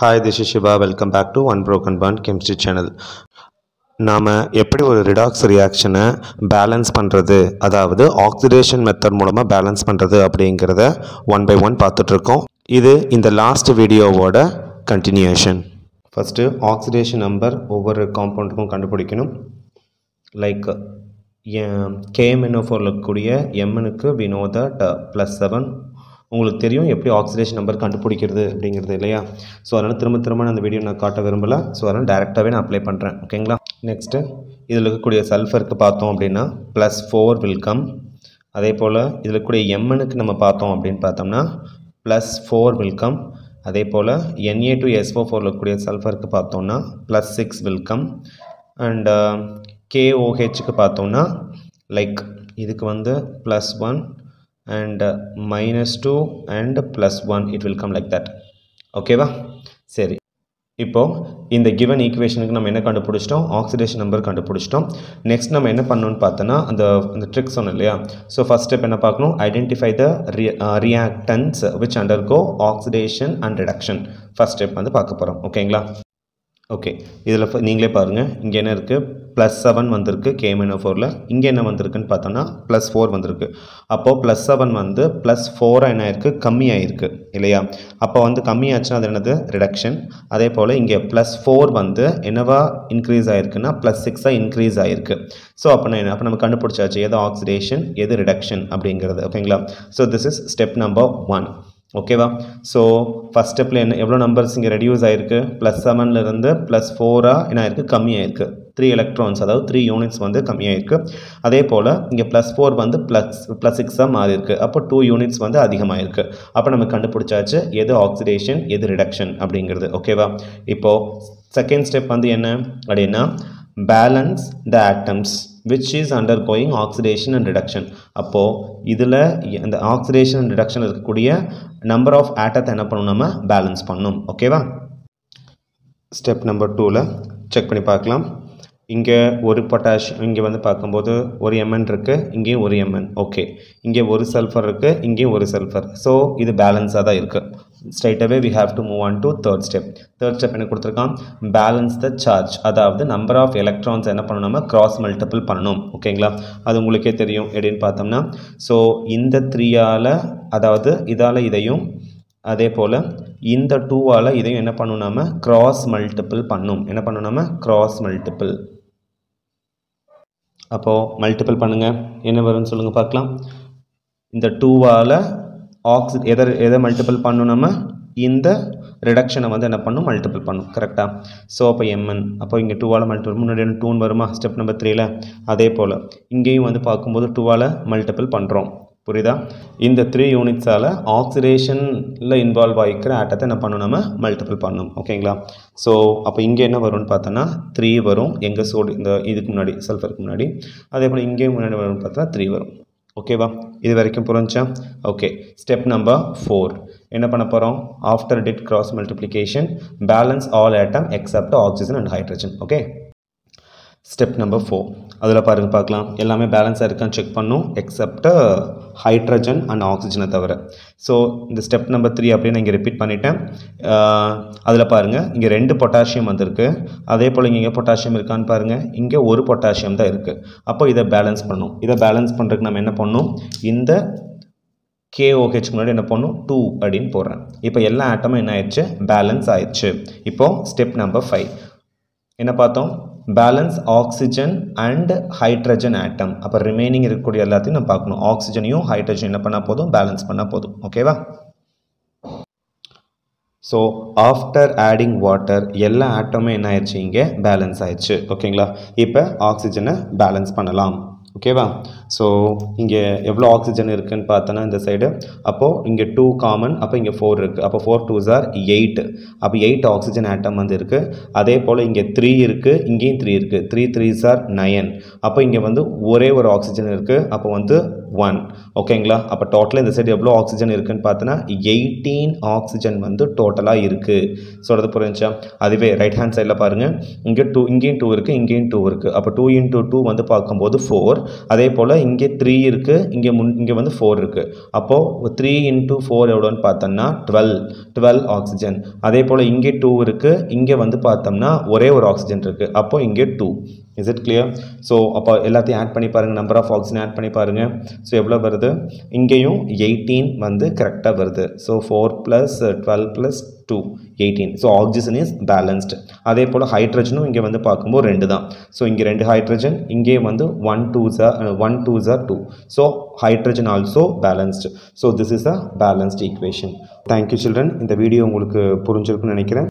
Hi this is Siva welcome back to one broken bond chemistry channel நாம் எப்படி ஒரு redox ரியாக்ஷனை balance பண்ணுறது அதாவது ஆக்சிடேஷன் மெத்தட் மூலமாக பேலன்ஸ் பண்ணுறது அப்படிங்கிறத ஒன் பை ஒன் பார்த்துட்ருக்கோம். இது இந்த லாஸ்ட் வீடியோவோட கண்டினியூஷன் ஃபஸ்ட்டு ஆக்சிடேஷன் நம்பர் ஒவ்வொரு காம்பவுண்டுக்கும் கண்டுபிடிக்கணும். லைக் கேஎம்என்ஓ இருக்கக்கூடிய எம்எனுக்கு வினோத ட ப்ளஸ் செவன் உங்களுக்கு தெரியும் எப்படி ஆக்சிடேஷன் நம்பர் கண்டுபிடிக்கிறது அப்படிங்கிறது இல்லையா? ஸோ அதனால் திரும்ப திரும்ப நான் அந்த வீடியோ நான் காட்ட விரும்பலை. ஸோ அதனால் டேரெக்டாகவே நான் அப்ளை பண்ணுறேன் ஓகேங்களா நெக்ஸ்ட்டு இதில் இருக்கக்கூடிய சல்ஃபருக்கு பார்த்தோம் அப்படின்னா ப்ளஸ் ஃபோர் வில்கம் அதே போல் இதில் இருக்கக்கூடிய எம்எனுக்கு நம்ம பார்த்தோம் அப்படின்னு பார்த்தோம்னா ப்ளஸ் ஃபோர் வில்கம் அதே போல் என்ஏ டு எஸ்ஓ ஃபோரில் இருக்கக்கூடிய சல்ஃபருக்கு பார்த்தோம்னா plus six will come and கேஓஹெச்சுக்கு பார்த்தோம்னா லைக் இதுக்கு வந்து plus one and minus two and plus one it will come like that ஓகேவா சரி. இப்போது இந்த கிவன் ஈக்குவேஷனுக்கு நம்ம என்ன கண்டுபிடிச்சிட்டோம்? ஆக்சிடேஷன் நம்பர் கண்டுபிடிச்சிட்டோம். நெக்ஸ்ட் நம்ம என்ன பண்ணணும்னு பார்த்தோன்னா அந்த அந்த ட்ரிக் சொன்னோம் இல்லையா? ஸோ ஃபஸ்ட் ஸ்டெப் என்ன பார்க்கணும்? Identify the reactants which undergo oxidation and reduction first step வந்து பார்க்க போகிறோம் ஓகேங்களா ஓகே இதில் நீங்களே பாருங்கள் இங்கே என்ன இருக்குது ப்ளஸ் செவன் வந்திருக்கு கேமினோ ஃபோரில் இங்கே என்ன வந்திருக்குன்னு பார்த்தோன்னா ப்ளஸ் ஃபோர் வந்திருக்கு. அப்போது ப்ளஸ் செவன் வந்து ப்ளஸ் ஃபோராக என்ன ஆயிருக்கு? கம்மியாயிருக்கு இல்லையா? அப்போ வந்து கம்மியாச்சுன்னா அது என்னது? ரிடக்ஷன் அதே போல் இங்கே ப்ளஸ் ஃபோர் வந்து என்னவா இன்க்ரீஸ் ஆகிருக்குன்னா ப்ளஸ் சிக்ஸாக இன்க்ரீஸ் ஆகிருக்கு ஸோ அப்போ என்ன அப்போ நம்ம கண்டுபிடிச்சாச்சு எது ஆக்சிடேஷன் எது ரிடக்ஷன் அப்படிங்கிறது. ஓகேங்களா so this is step number one ஓகேவா ஸோ ஃபஸ்ட் ஸ்டெப்பில் என்ன எவ்வளோ நம்பர்ஸ் இங்கே ரெடியூஸ் ஆகிருக்கு ப்ளஸ் செவன்லேருந்து ப்ளஸ் ஃபோராக என்ன ஆயிருக்கு? கம்மியாயிருக்கு. த்ரீ எலக்ட்ரான்ஸ் அதாவது த்ரீ யூனிட்ஸ் வந்து கம்மியாயிருக்கு. அதே போல் இங்கே ப்ளஸ் ஃபோர் வந்து ப்ளஸ் ப்ளஸ் சிக்ஸாக மாறியிருக்கு. அப்போ டூ யூனிட்ஸ் வந்து அதிகமாகிருக்கு அப்போ நம்ம கண்டுபிடிச்சாச்சு எது ஆக்சிடேஷன் எது ரிடக்ஷன் அப்படிங்கிறது. ஓகேவா இப்போது செகண்ட் ஸ்டெப் வந்து என்ன? அப்படின்னா balance the atoms which is undergoing oxidation and reduction அப்போது இதில் இந்த ஆக்சிடேஷன் அண்ட் ரிடக்ஷன் இருக்கக்கூடிய நம்பர் ஆஃப் ஆட்டத்தை என்ன பண்ணணும் நம்ம பேலன்ஸ் பண்ணணும் ஓகேவா ஸ்டெப் நம்பர் டூவில் செக் பண்ணி பார்க்கலாம். இங்கே ஒரு பொட்டாஷ் இங்கே வந்து பார்க்கும்போது ஒரு எம்என் இருக்குது இங்கேயும் ஒரு எம்என் ஓகே இங்கே ஒரு சல்ஃபர் இருக்குது இங்கேயும் ஒரு சல்ஃபர் ஸோ இது பேலன்ஸாக தான் இருக்குது ஸ்ட்ரைட்டாகவே we have to move on to third step third step என்ன கொடுத்துருக்கான்? பேலன்ஸ் த சார்ஜ் அதாவது நம்பர் ஆஃப் எலக்ட்ரான்ஸ் என்ன பண்ணணும் நம்ம? கிராஸ் மல்டிபிள் பண்ணணும். ஓகேங்களா அது உங்களுக்கே தெரியும். எப்படின்னு பார்த்தோம்னா ஸோ இந்த த்ரீயால் அதாவது இதால் இதையும் அதே போல் இந்த டூவால் இதையும் என்ன பண்ணணும் நம்ம கிராஸ் மல்டிபிள் பண்ணும் என்ன பண்ணணும் நம்ம கிராஸ் மல்டிபிள் அப்போது மல்டிபிள் பண்ணுங்கள் என்ன வரும்னு சொல்லுங்கள் பார்க்கலாம். இந்த டூவால் ஆக்சி எதை எதை மல்டிபிள் பண்ணும் நம்ம? இந்த ரிடக்ஷனை வந்து என்ன பண்ணும்? மல்டிபிள் பண்ணும். கரெக்டாக ஸோ அப்போ எம்என் அப்போ இங்கே டூவால் மல்டிபிள் முன்னாடி டூன் வருமா? ஸ்டெப் நம்பர் த்ரீல அதே போல். இங்கேயும் வந்து பார்க்கும்போது டூவால் மல்டிபிள் பண்ணுறோம் புரியுதா? இந்த த்ரீ யூனிட்ஸால் ஆக்சிடேஷனில் இன்வால்வ் ஆகிக்கிற ஆட்டத்தை என்ன பண்ணணும் நம்ம? மல்டிபிள் பண்ணணும் ஓகேங்களா ஸோ அப்போ இங்கே என்ன வரும்னு பார்த்தோன்னா த்ரீ வரும். எங்கள் சோடு இந்த இதுக்கு முன்னாடி சல்ஃபருக்கு முன்னாடி. அதே போல் இங்கேயும் முன்னாடி வரும்னு பார்த்தோன்னா த்ரீ வரும். ஓகேவா இது வரைக்கும் புரிஞ்சா? ஓகே ஸ்டெப் நம்பர் ஃபோர் என்ன பண்ண போகிறோம் after that cross multiplication balance all atom except oxygen and hydrogen okay step number four அதில் பாருங்கள் பார்க்கலாம். எல்லாமே பேலன்ஸாக இருக்கான்னு செக் பண்ணும் எக்ஸப்ட் ஹைட்ரஜன் அண்ட் ஆக்சிஜனை தவிர. ஸோ இந்த ஸ்டெப் நம்பர் த்ரீ அப்படியே நான் இங்கே ரிப்பீட் பண்ணிட்டேன். அதில் பாருங்கள் இங்கே ரெண்டு பொட்டாசியம் வந்திருக்கு. அதே போல் இங்கே பொட்டாசியம் இருக்கான்னு பாருங்கள் இங்கே ஒரு பொட்டாசியம் தான் இருக்குது அப்போ இதை பேலன்ஸ் பண்ணும். இதை பேலன்ஸ் பண்ணுறதுக்கு நம்ம என்ன பண்ணணும் இந்த கேஓஹெச் முன்னாடி என்ன பண்ணும்? டூ அப்படின்னு போடுறேன். இப்போ எல்லா ஆட்டமும் என்ன ஆயிடுச்சு? பேலன்ஸ் ஆயிடுச்சு. இப்போது ஸ்டெப் நம்பர் ஃபைவ் என்ன பார்த்தோம்? Balance oxygen and hydrogen atom அப்போ ரிமைனிங் இருக்கக்கூடிய எல்லாத்தையும் நம்ம பார்க்கணும். ஆக்சிஜனையும் ஹைட்ரஜன் என்ன பண்ணால் போதும்? பேலன்ஸ் பண்ணால் போதும். ஓகேவா ஸோ ஆஃப்டர் ஆடிங் வாட்டர் எல்லா ஆட்டமும் என்ன ஆயிடுச்சு இங்கே? பேலன்ஸ் ஆயிடுச்சு ஓகேங்களா இப்போ ஆக்சிஜனை பேலன்ஸ் பண்ணலாம். ஓகேவா ஸோ இங்கே எவ்வளோ ஆக்சிஜன் இருக்குதுன்னு பார்த்தோன்னா இந்த சைடு அப்போது இங்கே டூ காமன் அப்போ இங்கே ஃபோர் இருக்குது அப்போ ஃபோர் டூ சார் எயிட் அப்போ எயிட் ஆக்சிஜன் ஆட்டம் வந்து இருக்குது அதே போல் இங்கே த்ரீ இருக்குது இங்கேயும் த்ரீ இருக்குது த்ரீ த்ரீ சார் நயன் அப்போ இங்கே வந்து ஒரே ஒரு ஆக்சிஜன் இருக்குது அப்போ வந்து ஒன் ஓகேங்களா அப்போ டோட்டலாக இந்த சைடு எவ்வளோ ஆக்சிஜன் இருக்குதுன்னு பார்த்தோன்னா எயிட்டீன் ஆக்சிஜன் வந்து டோட்டலாக இருக்குது சொல்கிறது புரிஞ்சா அதுவே ரைட் ஹேண்ட் சைடில் பாருங்கள் இங்கே டூ இங்கேயும் டூ இருக்குது இங்கேயும் டூ இருக்குது அப்போ டூ இன்ட்டு டூ வந்து பார்க்கும்போது ஃபோர் அதே போல் இங்கே த்ரீ இருக்குது இங்கே முன் இங்கே வந்து ஃபோர் இருக்குது அப்போது த்ரீ இன்ட்டு ஃபோர் எவ்வளோன்னு பார்த்தோம்னா டுவெல் டுவெல் ஆக்சிஜன் அதே போல் இங்கே டூ இருக்குது இங்கே வந்து பார்த்தோம்னா ஒரே ஒரு ஆக்சிஜன் இருக்குது அப்போது இங்கே two is it clear so அப்போ எல்லாத்தையும் ஆட் பண்ணி பாருங்கள் நம்பர் ஆஃப் ஆக்சிஜன் ஆட் பண்ணி பாருங்கள் ஸோ எவ்வளோ வருது? இங்கேயும் எயிட்டீன் வந்து கரெக்டாக வருது. So four plus twelve plus two eighteen so oxygen is balanced அதே போல் ஹைட்ரஜனும் இங்கே வந்து பார்க்கும்போது ரெண்டு தான். ஸோ இங்கே ரெண்டு ஹைட்ரஜன் இங்கே வந்து one twos are one twos are two so hydrogen also balanced so this is a balanced equation thank you children இந்த வீடியோ உங்களுக்கு புரிஞ்சிருக்குன்னு நினைக்கிறேன்.